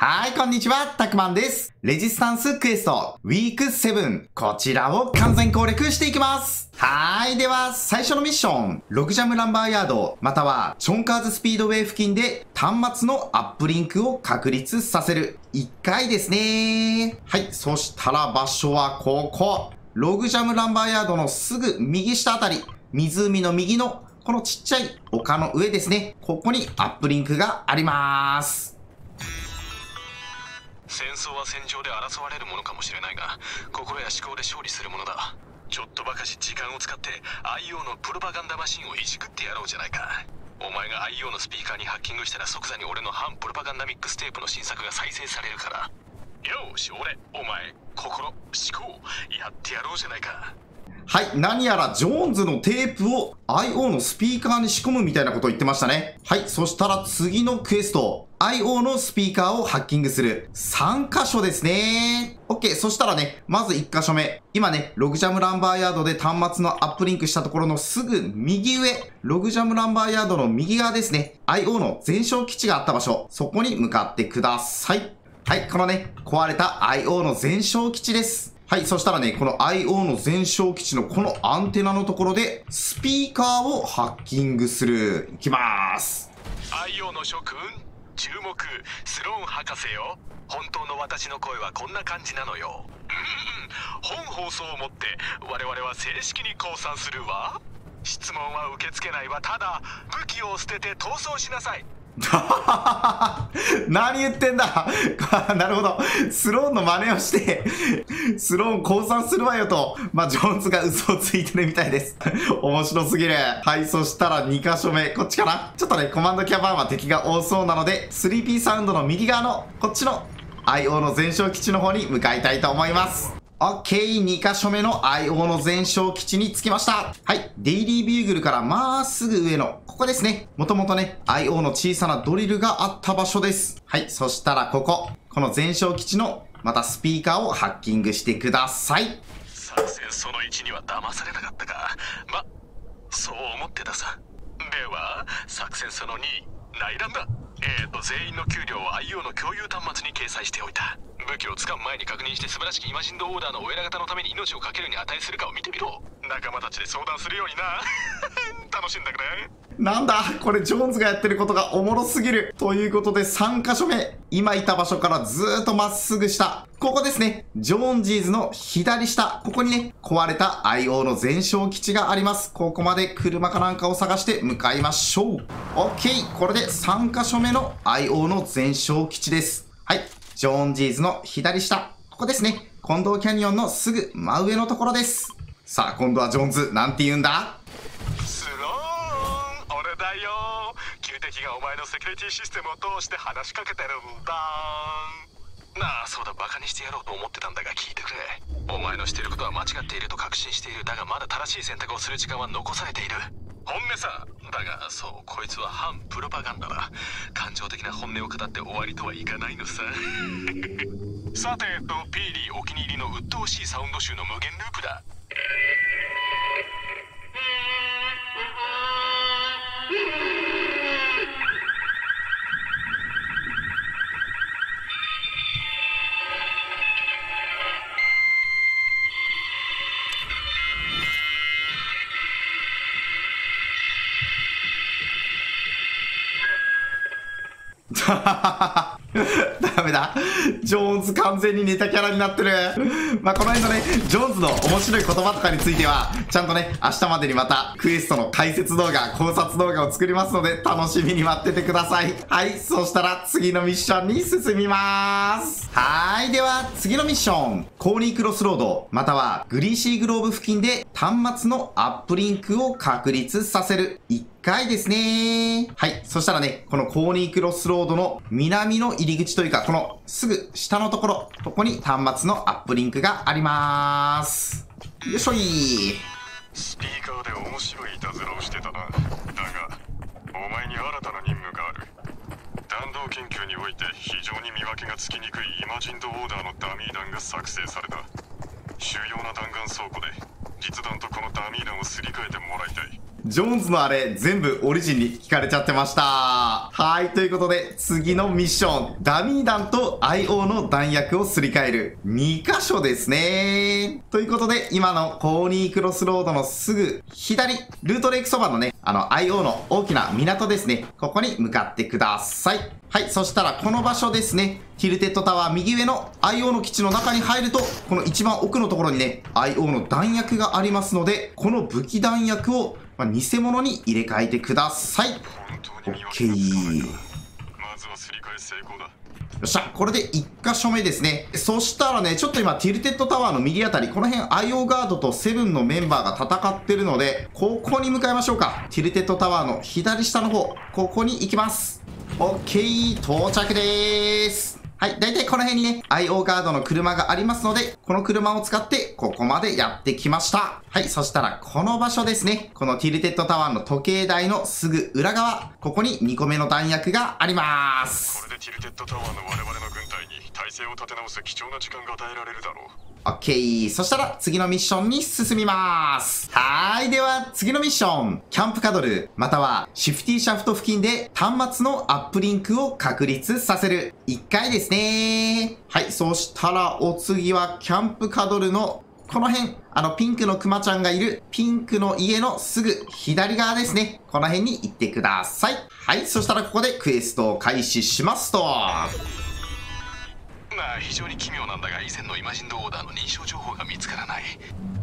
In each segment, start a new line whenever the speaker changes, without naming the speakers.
はい、こんにちは、たくまんです。レジスタンスクエスト、ウィーク7。こちらを完全攻略していきます。はい、では、最初のミッション、ログジャムランバーヤード、または、チョンカーズスピードウェイ付近で、端末のアップリンクを確立させる。1回ですね。はい、そしたら場所はここ。ログジャムランバーヤードのすぐ右下あたり、湖の右のこのちっちゃい丘の上ですね。ここにアップリンクがあります。
戦争は戦場で争われるものかもしれないが心や思考で勝利するものだ。ちょっとばかし時間を使って IO のプロパガンダマシンをいじくってやろうじゃないか。お前が IO のスピーカーにハッキングしたら即座に俺の反プロパガンダミックステープの新作が再生されるから。よし俺お前心思考やってやろうじゃないか。
はい、何やらジョーンズのテープを IO のスピーカーに仕込むみたいなことを言ってましたね。はい、そしたら次のクエスト。IO のスピーカーをハッキングする。3箇所ですね。OK、そしたらね、まず1箇所目。今ね、ログジャムランバーヤードで端末のアップリンクしたところのすぐ右上。ログジャムランバーヤードの右側ですね。IO の全焼基地があった場所。そこに向かってください。はい、このね、壊れた IO の全焼基地です。はい、そしたらね、この IO の全焼基地のこのアンテナのところで、スピーカーをハッキングする。いきまーす。
IO の諸君注目スローン博士よ。本当の私の声はこんな感じなのよ。本放送をもって我々は正式に降参するわ。質問は受け付けないわ。ただ武器を捨てて逃走しなさい。
何言ってんだ なるほど。スローンの真似をして、スローン降参するわよと、まあ、ジョーンズが嘘をついてるみたいです。面白すぎる。はい、そしたら2箇所目。こっちかなちょっとね、コマンドキャバーンは敵が多そうなので、3P サウンドの右側の、こっちの IO の全焼基地の方に向かいたいと思います。OK、2箇所目の IO の全焼基地に着きました。はい、デイリービューグルからまっすぐ上の、ここですね。もともとね、IO の小さなドリルがあった場所です。はい、そしたらここ、この全焼基地の、またスピーカーをハッキングしてください。
作戦その1には騙されなかったかまそう思ってたさでは作戦その2内乱だえーと全員の給料を IO の共有端末に掲載しておいた武器を使う前に確認して素晴らしきイマジンドオーダーのお偉方のために命を懸けるに値するかを見てみろ仲間たちで相談するようにな 楽しんだくれ
なんだこれジョーンズがやってることがおもろすぎる。ということで3箇所目。今いた場所からずーっとまっすぐ下。ここですね。ジョーンジーズの左下。ここにね、壊れた IO の全焼基地があります。ここまで車かなんかを探して向かいましょう。OK。これで3箇所目の IO の全焼基地です。はい。ジョーンジーズの左下。ここですね。近藤キャニオンのすぐ真上のところです。さあ、今度はジョーンズ、なんて言うんだ？
スローン俺だよ旧敵がお前のセキュリティシステムを通して話しかけてるんだなあそうだバカにしてやろうと思ってたんだが聞いてくれお前のしてることは間違っていると確信しているだがまだ正しい選択をする時間は残されている本音さ。だがそうこいつは反プロパガンダだ。感情的な本音を語って終わりとはいかないのさ。さてとピーリーお気に入りの鬱陶しいサウンド集の無限ループだ。
ダメだ。ジョーンズ完全にネタキャラになってる。まあ、この辺のね、ジョーンズの面白い言葉とかについては、ちゃんとね、明日までにまたクエストの解説動画、考察動画を作りますので、楽しみに待っててください。はい、そしたら次のミッションに進みます。はーい、では次のミッション。コーニークロスロード、またはグリーシーグローブ付近で端末のアップリンクを確立させる。1回ですね。はい。そしたらね、このコーニークロスロードの南の入り口というか、このすぐ下のところ、ここに端末のアップリンクがあります。よいしょい。
スピーカーで面白いいたずらをしてたなだがお前に新たな任務がある弾道研究において非常に見分けがつきにくいイマジンドオーダーのダミー弾が作成された主要な弾丸倉庫で実弾とこのダミー弾をすり替えてもらいたい
ジョーンズのあれ、全部オリジンに聞かれちゃってました。はい、ということで、次のミッション、ダミー弾と IO の弾薬をすり替える2箇所ですね。ということで、今のコーニークロスロードのすぐ左、ルートレイクそばのね、あの IO の大きな港ですね。ここに向かってください。はい、そしたらこの場所ですね。ティルテッドタワー右上の IO の基地の中に入ると、この一番奥のところにね、IO の弾薬がありますので、この武器弾薬をまあ、偽物に入れ替えてください。OK。まずはすり替え成功だ。よっしゃ、これで1箇所目ですね。そしたらね、ちょっと今、ティルテッドタワーの右あたり、この辺、IO ガードとセブンのメンバーが戦ってるので、ここに向かいましょうか。ティルテッドタワーの左下の方、ここに行きます。OK、到着でーす。はい。だいたいこの辺にね、IO ガードの車がありますので、この車を使って、ここまでやってきました。はい。そしたら、この場所ですね。このティルテッドタワーの時計台のすぐ裏側、ここに2個目の弾薬があります。
これでティルテッドタワーの我々の軍隊に態勢を立て直す貴重な時間が与えられるだろう。
オッケー。そしたら次のミッションに進みます。はーい。では次のミッション。キャンプカドル、またはシフティシャフト付近で端末のアップリンクを確立させる。1回ですね。はい。そしたらお次はキャンプカドルのこの辺、あのピンクのクマちゃんがいるピンクの家のすぐ左側ですね。この辺に行ってください。はい。そしたらここでクエストを開始しますと。
まあ非常に奇妙なんだが以前のイマジンドオーダーの認証情報が見つからない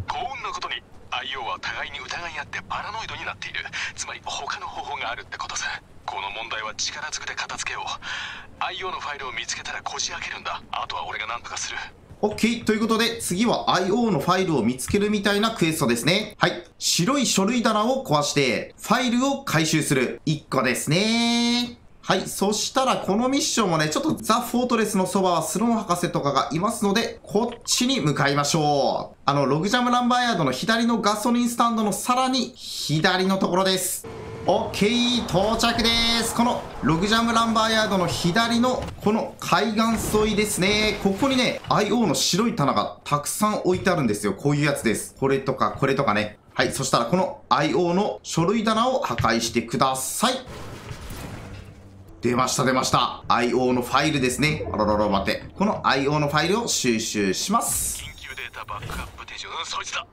幸運なことに IO は互いに疑い合ってパラノイドになっているつまり他の方法があるってことさこの問題は力ずくで片付けよう IO のファイルを見つけたらこじ開けるんだあとは俺が何とかする
OK。ということで、次は IO のファイルを見つけるみたいなクエストですね。はい。白い書類棚を壊して、ファイルを回収する。1個ですね。はい。そしたら、このミッションもね、ちょっとザ・フォートレスのそばはスローン博士とかがいますので、こっちに向かいましょう。あの、ログジャムランバーヤードの左のガソリンスタンドのさらに左のところです。オッケー到着ですこのログジャムランバーヤードの左のこの海岸沿いですね。ここにね、IO の白い棚がたくさん置いてあるんですよ。こういうやつです。これとかこれとかね。はい。そしたらこの IO の書類棚を破壊してください。出ました出ました。IO のファイルですね。あららら待って。この IO のファイルを収集します。
緊急データバックアップ手順、そいつだ。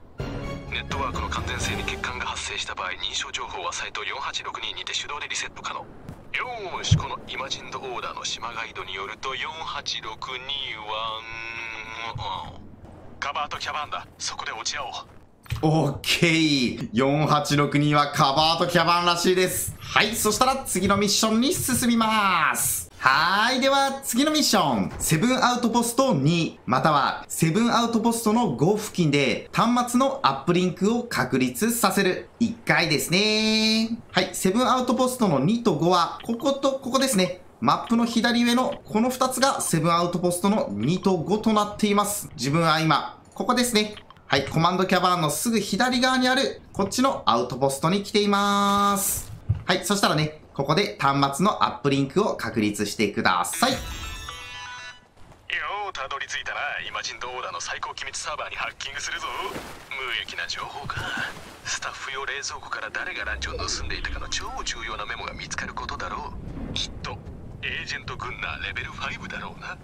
ネットワークの完全性に欠陥が発生した場合、認証情報はサイト4862にて手動でリセット可能。よーし、このイマジンドオーダーの島ガイドによると48621は、カバーとキャバンだ。そこで落ち合おう。
オッケー !4862 はカバーとキャバンらしいです。はい、そしたら次のミッションに進みます。はーい。では、次のミッション。セブンアウトポスト2、または、セブンアウトポストの5付近で、端末のアップリンクを確立させる。1回ですね。はい。セブンアウトポストの2と5は、こことここですね。マップの左上のこの2つがセブンアウトポストの2と5となっています。自分は今、ここですね。はい、コマンドキャバーンのすぐ左側にある、こっちのアウトポストに来ています。はい、そしたらね、ここで端末のアップリンクを確立してください。よ
うたどり着いたな。イマジンドオーダーの最高機密サーバーにハッキングするぞ。無益な情報か。スタッフ用冷蔵庫から誰がランチを盗んでいたかの超重要なメモが見つかることだろう。きっとエージェント軍団レベル5だろうな。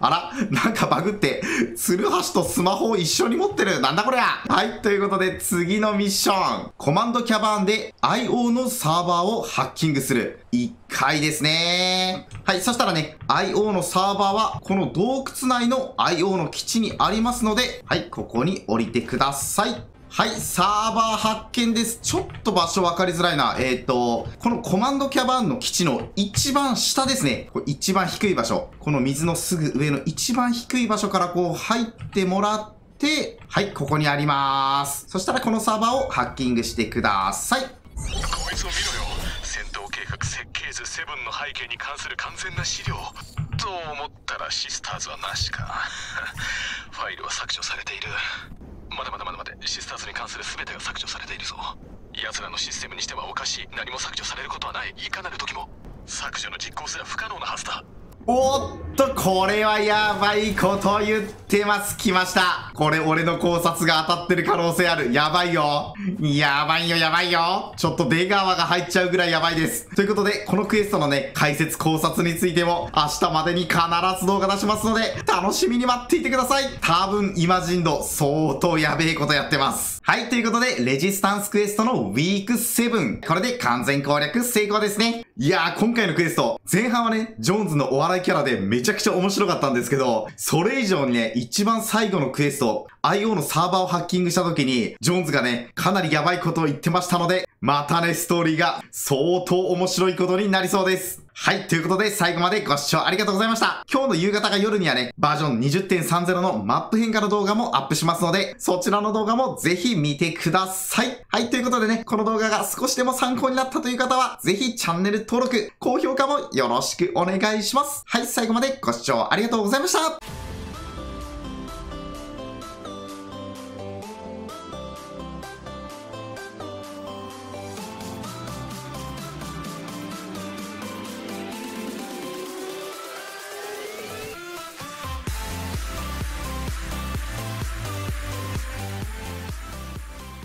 あら、なんかバグって、ツルハシとスマホを一緒に持ってる。なんだこりゃはい、ということで次のミッション。コマンドキャバーンで IO のサーバーをハッキングする。1回ですね。はい、そしたらね、IO のサーバーはこの洞窟内の IO の基地にありますので、はい、ここに降りてください。はい、サーバー発見です。ちょっと場所分かりづらいな。えっ、ー、と、このコマンドキャバンの基地の一番下ですね。これ一番低い場所。この水のすぐ上の一番低い場所からこう入ってもらって、はい、ここにあります。そしたらこのサーバーをハッキングしてください。こ
いつを見ろよ。戦闘計画設計図7の背景に関する完全な資料。と思ったらシスターズはなしか。ファイルは削除されている。まだまだまだまだシスターズに関する全てが削除されているぞ。奴らのシステムにしてはおかしい。何も削除されることはない。いかなる時も。削除の実行すら不可能なはずだ。
おっと、これはやばいこと言ってます。来ました。これ、俺の考察が当たってる可能性ある。やばいよ。やばいよ、やばいよ。ちょっと出川が入っちゃうぐらいやばいです。ということで、このクエストのね、解説考察についても、明日までに必ず動画出しますので、楽しみに待っていてください。多分、イマジンド、相当やべえことやってます。はい、ということで、レジスタンスクエストのウィーク7。これで完全攻略成功ですね。いやー、今回のクエスト、前半はね、ジョーンズのお笑いキャラでめちゃちゃくちゃ面白かったんですけど、それ以上にね、一番最後のクエスト、IO のサーバーをハッキングした時に、ジョーンズがね、かなりやばいことを言ってましたので、またね、ストーリーが相当面白いことになりそうです。はい。ということで、最後までご視聴ありがとうございました。今日の夕方か夜にはね、バージョン20.30のマップ変化の動画もアップしますので、そちらの動画もぜひ見てください。はい。ということでね、この動画が少しでも参考になったという方は、ぜひチャンネル登録、高評価もよろしくお願いします。はい。最後までご視聴ありがとうございました。